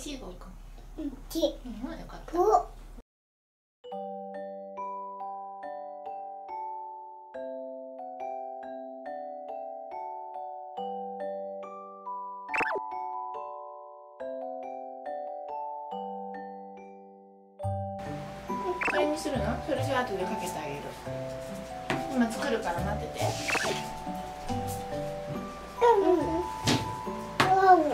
しいごくんうんちうんよかった。お。それにするの？それじゃあ後でかけてあげる。今作るから待ってて。うん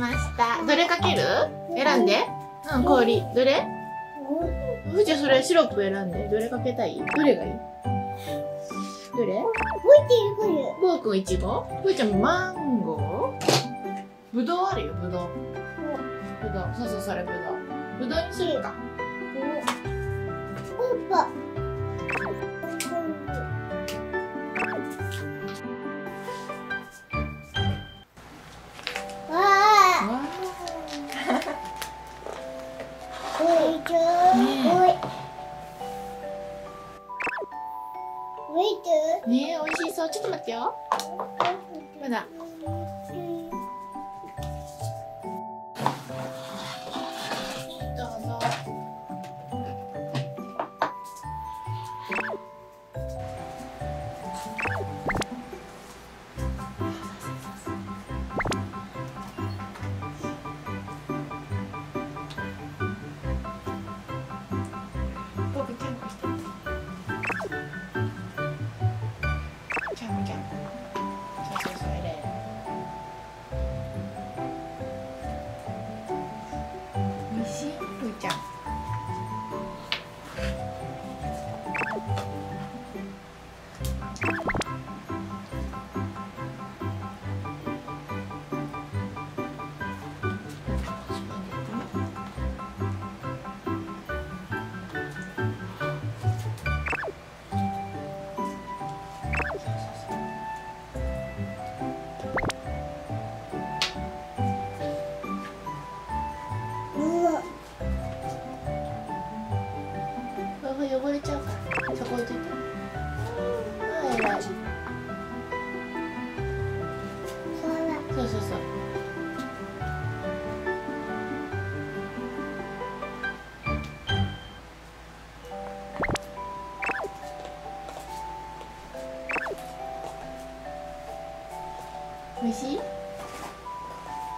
ました。どれかける？選んで。うん氷。どれ？ふーちゃんそれシロップ選んで。どれかけたい？どれがいい？どれ？ぼうくんいちご？ふーちゃんマンゴー？ぶどうあるよぶどう。ぶどう。そうそうそれぶどう。ぶどうにするか。パパ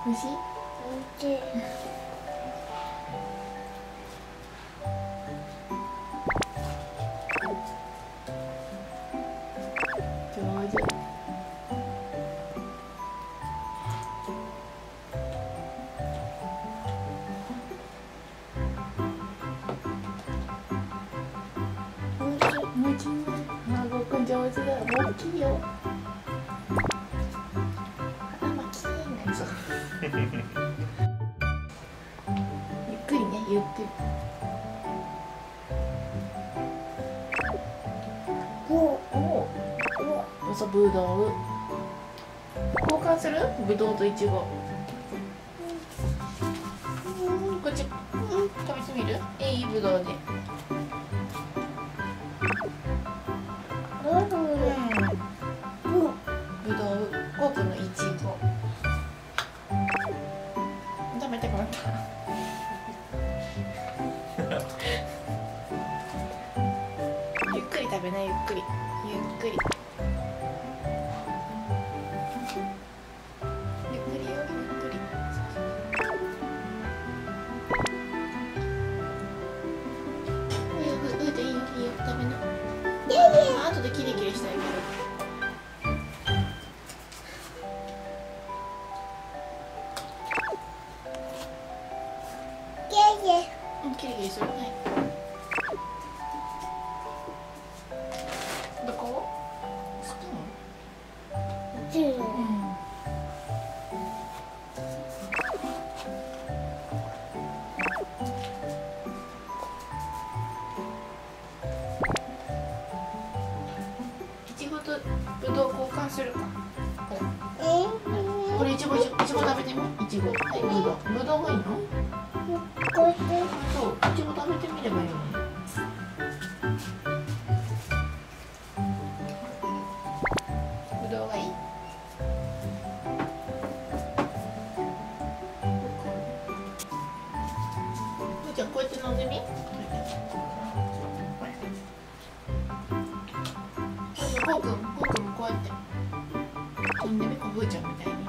おいしいぶどう。交換する？ぶどうといちご。こっち。食べてみる？いいぶどうでちごはいどうぶどうがいいの？そういちご食べてみればいいのぶどうがいいむちゃんこうやって飲んでみうくんくんこうやって飲んでみこぶーちゃんみたいに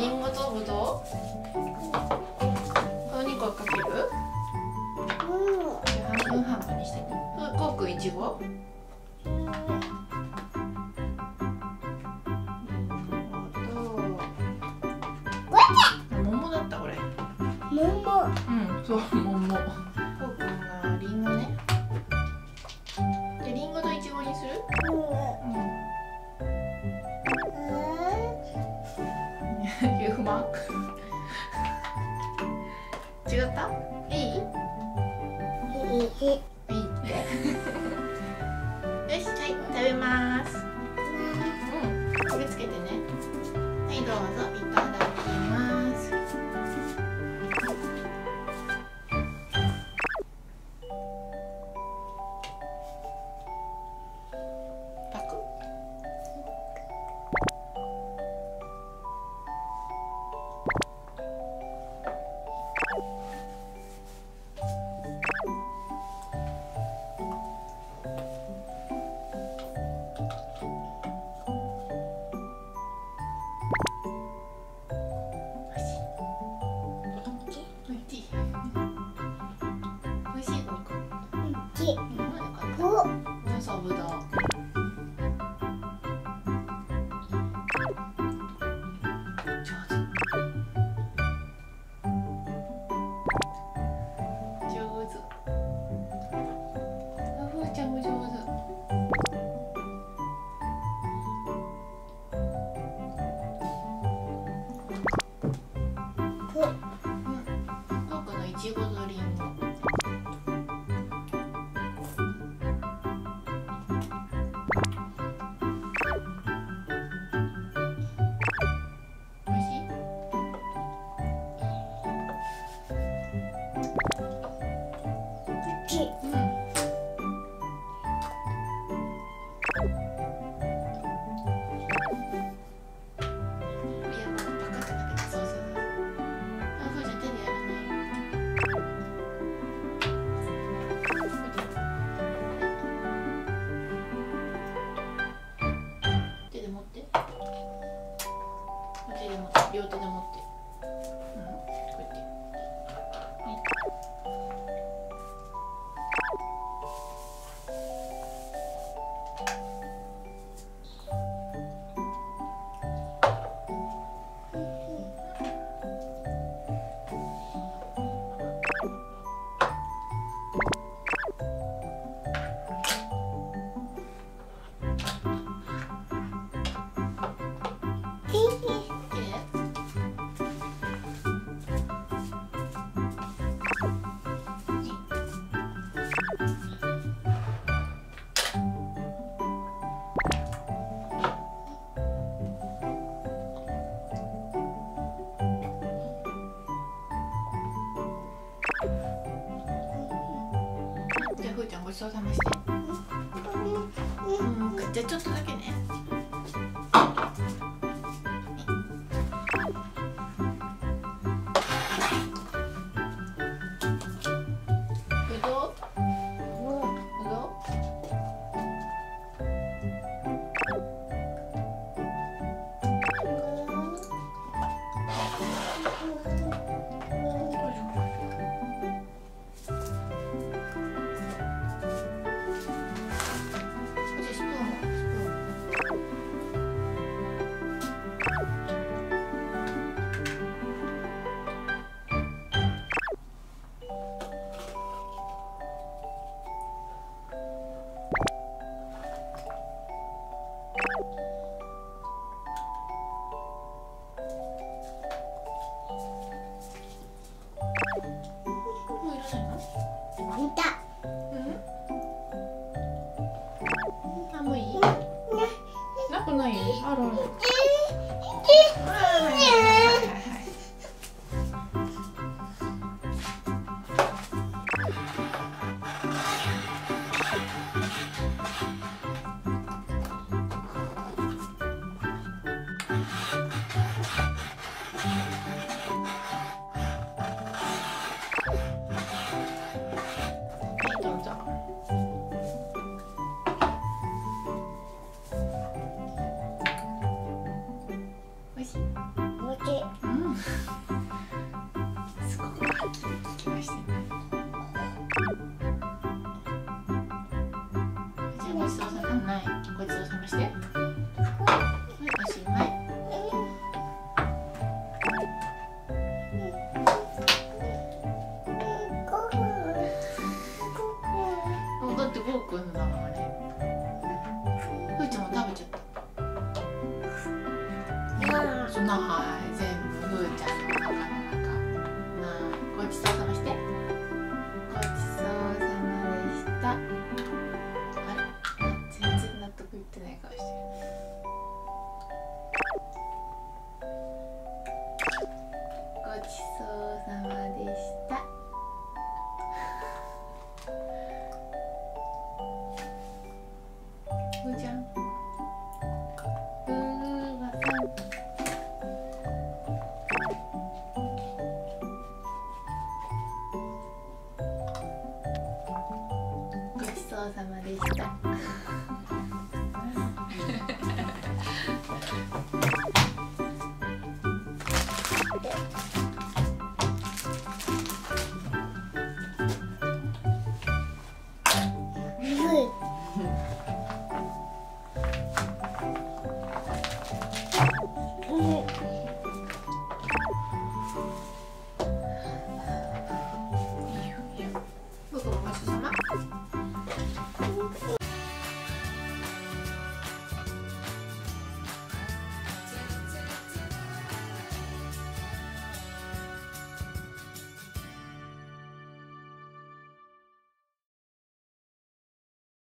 リンゴとぶどう？お肉かける？うん。半分半分にしてくコークいちご？桃だった桃。うんそう桃。ま両手で持って。ちゃんごちそうさまして。うん、じゃあちょっとだけね。này.